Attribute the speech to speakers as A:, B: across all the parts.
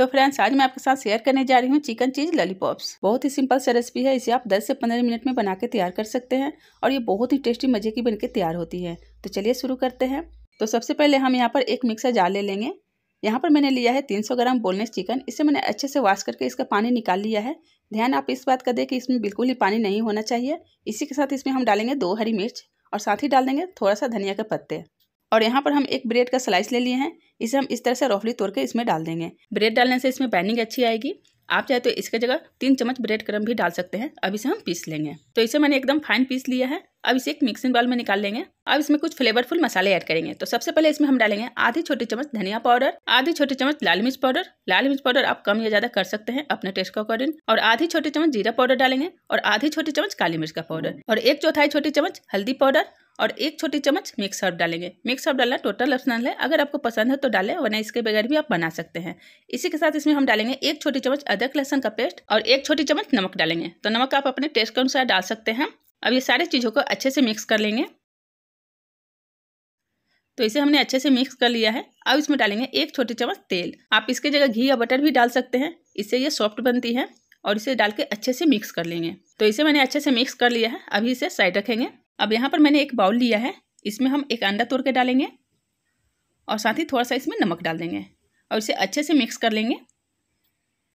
A: तो फ्रेंड्स आज मैं आपके साथ शेयर करने जा रही हूँ चिकन चीज़ लॉलीपॉप्स बहुत ही सिंपल सा रेसिपी है, इसे आप 10 से 15 मिनट में बना के तैयार कर सकते हैं और ये बहुत ही टेस्टी मज़े की बनके तैयार होती है। तो चलिए शुरू करते हैं। तो सबसे पहले हम यहाँ पर एक मिक्सर जार ले लेंगे। यहाँ पर मैंने लिया है तीन सौ ग्राम बोनलेस चिकन इसे मैंने अच्छे से वॉश करके इसका पानी निकाल लिया है। ध्यान आप इस बात का दें कि इसमें बिल्कुल ही पानी नहीं होना चाहिए। इसी के साथ इसमें हम डालेंगे दो हरी मिर्च और साथ ही डाल देंगे थोड़ा सा धनिया के पत्ते। और यहाँ पर हम एक ब्रेड का स्लाइस ले लिए हैं। इसे हम इस तरह से रफली तोड़ के इसमें डाल देंगे। ब्रेड डालने से इसमें बाइंडिंग अच्छी आएगी। आप चाहे तो इसके जगह तीन चम्मच ब्रेड क्रम भी डाल सकते हैं। अब इसे हम पीस लेंगे। तो इसे मैंने एकदम फाइन पीस लिया है। अब इसे एक मिक्सिंग बाउल में निकाल लेंगे। अब इसमें कुछ फ्लेवरफुल मसाले ऐड करेंगे। तो सबसे पहले इसमें हम डालेंगे आधी छोटी चम्मच धनिया पाउडर आधी छोटी चम्मच लाल मिर्च पाउडर लाल मिर्च पाउडर आप कम या ज़्यादा कर सकते हैं अपने टेस्ट के अकॉर्डिंग और आधी छोटी चम्मच जीरा पाउडर डालेंगे और आधी छोटी चम्मच काली मिर्च का पाउडर और एक चौथाई छोटी चम्मच हल्दी पाउडर और एक छोटी चम्मच मिक्स हर्ब डालेंगे। मिक्स हर्ब डालना टोटल ऑप्शनल है। अगर आपको पसंद है तो डालें, वरना इसके बगैर भी आप बना सकते हैं। इसी के साथ इसमें हम डालेंगे एक छोटी चम्मच अदरक लहसन का पेस्ट और एक छोटी चम्मच नमक डालेंगे। तो नमक आप अपने टेस्ट के अनुसार डाल सकते हैं। अब ये सारी चीज़ों को अच्छे से मिक्स कर लेंगे। तो इसे हमने अच्छे से मिक्स कर लिया है। अब इसमें डालेंगे एक छोटी चम्मच तेल। आप इसके जगह घी या बटर भी डाल सकते हैं। इससे ये सॉफ्ट बनती है और इसे डाल के अच्छे से मिक्स कर लेंगे। तो इसे मैंने अच्छे से मिक्स कर लिया है। अभी इसे साइड रखेंगे। अब यहाँ पर मैंने एक बाउल लिया है, इसमें हम एक अंडा तोड़ के डालेंगे और साथ ही थोड़ा सा इसमें नमक डाल देंगे और इसे अच्छे से मिक्स कर लेंगे।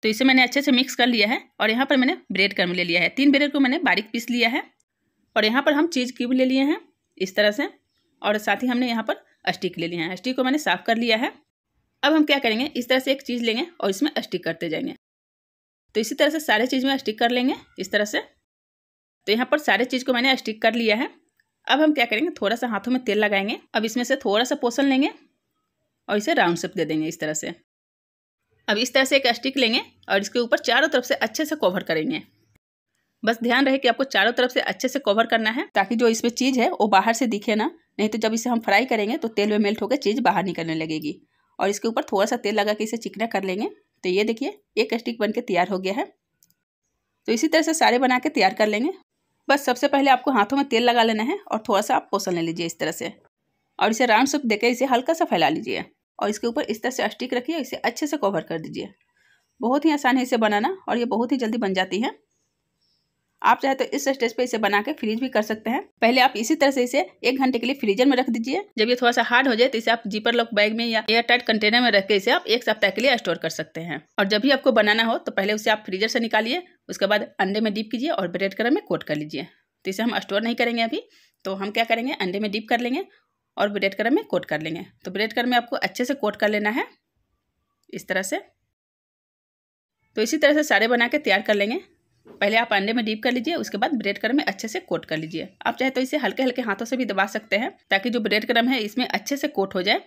A: तो इसे मैंने अच्छे से मिक्स कर लिया है और यहाँ पर मैंने ब्रेड क्रम ले लिया है। तीन ब्रेड को मैंने बारीक पीस लिया है और यहाँ पर हम चीज़ क्यूब ले लिए हैं इस तरह से और साथ ही हमने यहाँ पर स्टिक ले लिया है। स्टिक को मैंने साफ़ कर लिया है। अब हम क्या करेंगे, इस तरह से एक चीज़ लेंगे और इसमें स्टिक करते जाएँगे। तो इसी तरह से सारे चीज़ में स्टिक कर लेंगे, इस तरह से। तो यहाँ पर सारे चीज़ को मैंने स्टिक कर लिया है। अब हम क्या करेंगे? थोड़ा सा हाथों में तेल लगाएँगे। अब इसमें से थोड़ा सा पोषण लेंगे और इसे राउंड शेप दे देंगे इस तरह से। अब इस तरह से एक स्टिक लेंगे और इसके ऊपर चारों तरफ़ से अच्छे से कवर करेंगे। बस ध्यान रहे कि आपको चारों तरफ़ से अच्छे से कवर करना है ताकि जो इसमें चीज़ है वो बाहर से दिखे ना। नहीं तो जब इसे हम फ्राई करेंगे तो तेल में मेल्ट होकर चीज़ बाहर निकलने लगेगी। और इसके ऊपर थोड़ा सा तेल लगा के इसे चिकना कर लेंगे। तो ये देखिए, एक स्टिक बन के तैयार हो गया है। तो इसी तरह से सारे बना के तैयार कर लेंगे। बस सबसे पहले आपको हाथों में तेल लगा लेना है और थोड़ा सा आप पोसन ले लीजिए इस तरह से। और इसे राउंड शेप देकर इसे हल्का सा फैला लीजिए और इसके ऊपर इस तरह से स्टिक रखिए इसे अच्छे से कवर कर दीजिए। बहुत ही आसान है इसे बनाना और ये बहुत ही जल्दी बन जाती है। आप चाहे तो इस स्टेज पे इसे बना के फ्रीज भी कर सकते हैं। पहले आप इसी तरह से इसे एक घंटे के लिए फ्रीजर में रख दीजिए। जब ये थोड़ा सा हार्ड हो जाए तो इसे आप जीपर लॉक बैग में या एयर टाइट कंटेनर में रख के इसे आप एक सप्ताह के लिए स्टोर कर सकते हैं। और जब भी आपको बनाना हो तो पहले उसे आप फ्रीजर से निकालिए, उसके बाद अंडे में डीप कीजिए और ब्रेड कलर में कोट कर लीजिए। तो इसे हम स्टोर नहीं करेंगे अभी तो हम क्या करेंगे? अंडे में डीप कर लेंगे और ब्रेड कलर में कोट कर लेंगे। तो ब्रेड कलर में आपको अच्छे से कोट कर लेना है। इस तरह से। तो इसी तरह से सारे बना के तैयार कर लेंगे। पहले आप अंडे में डीप कर लीजिए, उसके बाद ब्रेड क्रम में अच्छे से कोट कर लीजिए। आप चाहे तो इसे हल्के हल्के हाथों से भी दबा सकते हैं, ताकि जो ब्रेड क्रम है इसमें अच्छे से कोट हो जाए।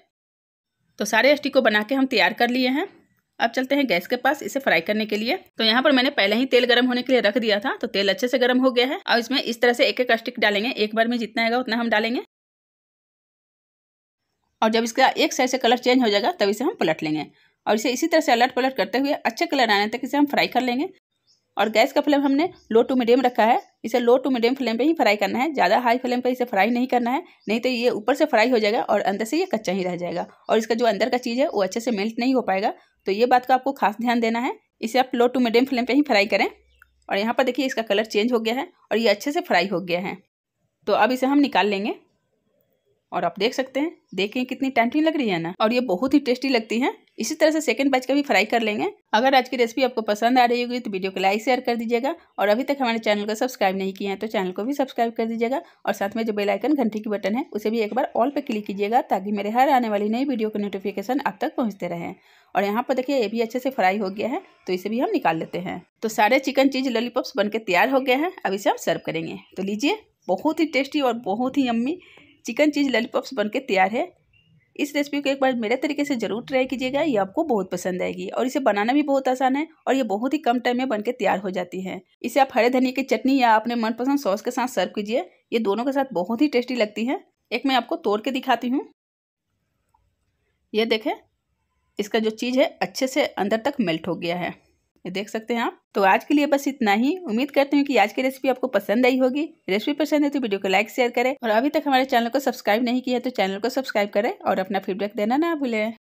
A: तो सारे स्टिक को बना के हम तैयार कर लिए हैं। अब चलते हैं गैस के पास इसे फ्राई करने के लिए। तो यहाँ पर मैंने पहले ही तेल गर्म होने के लिए रख दिया था तो तेल अच्छे से गर्म हो गया है। और इसमें इस तरह से एक एक स्टिक डालेंगे, एक बार में जितना आएगा उतना हम डालेंगे। और जब इसका एक साइड से कलर चेंज हो जाएगा, तब इसे हम पलट लेंगे। और इसे इसी तरह से अलट पलट करते हुए अच्छे कलर आने तक इसे हम फ्राई कर लेंगे। और गैस का फ्लेम हमने लो टू मीडियम रखा है। इसे लो टू मीडियम फ्लेम पे ही फ्राई करना है। ज़्यादा हाई फ्लेम पे इसे फ्राई नहीं करना है। नहीं तो ये ऊपर से फ्राई हो जाएगा और अंदर से ये कच्चा ही रह जाएगा और इसका जो अंदर का चीज़ है वो अच्छे से मेल्ट नहीं हो पाएगा। तो ये बात का आपको खास ध्यान देना है। इसे आप लो टू मीडियम फ्लेम पर ही फ्राई करें और यहाँ पर देखिए इसका कलर चेंज हो गया है और ये अच्छे से फ्राई हो गया है। तो अब इसे हम निकाल लेंगे। और आप देख सकते हैं देखें कितनी टेंटी लग रही है ना। और ये बहुत ही टेस्टी लगती है। इसी तरह से सेकंड बैच का भी फ्राई कर लेंगे। अगर आज की रेसिपी आपको पसंद आ रही होगी तो वीडियो को लाइक शेयर कर दीजिएगा। और अभी तक हमारे चैनल को सब्सक्राइब नहीं किया है तो चैनल को भी सब्सक्राइब कर दीजिएगा। और साथ में जो बेल आइकन घंटी की बटन है, उसे भी एक बार ऑल पर क्लिक कीजिएगा, ताकि मेरे हर आने वाली नई वीडियो के नोटिफिकेशन आप तक पहुँचते रहें। और यहाँ पर देखिए, ये भी अच्छे से फ्राई हो गया है तो इसे भी हम निकाल लेते हैं। तो सारे चिकन चीज़ लॉलीपॉप्स बन के तैयार हो गए हैं, अब इसे हम सर्व करेंगे। तो लीजिए, बहुत ही टेस्टी और बहुत ही अम्मी चिकन चीज़ लॉलीपॉप्स के तैयार है। इस रेसिपी को एक बार मेरे तरीके से ज़रूर ट्राई कीजिएगा, ये आपको बहुत पसंद आएगी और इसे बनाना भी बहुत आसान है और ये बहुत ही कम टाइम में बनके तैयार हो जाती है। इसे आप हरे धनिया की चटनी या अपने मनपसंद सॉस के साथ सर्व कीजिए, ये दोनों के साथ बहुत ही टेस्टी लगती है। एक मैं आपको तोड़ के दिखाती हूँ। ये देखें, इसका जो चीज़ है अच्छे से अंदर तक मेल्ट हो गया है। ये देख सकते हैं आप। तो आज के लिए बस इतना ही। उम्मीद करते हूँ कि आज की रेसिपी आपको पसंद आई होगी। रेसिपी पसंद है तो वीडियो को लाइक शेयर करें। और अभी तक हमारे चैनल को सब्सक्राइब नहीं किया तो चैनल को सब्सक्राइब करें और अपना फीडबैक देना ना भूलें।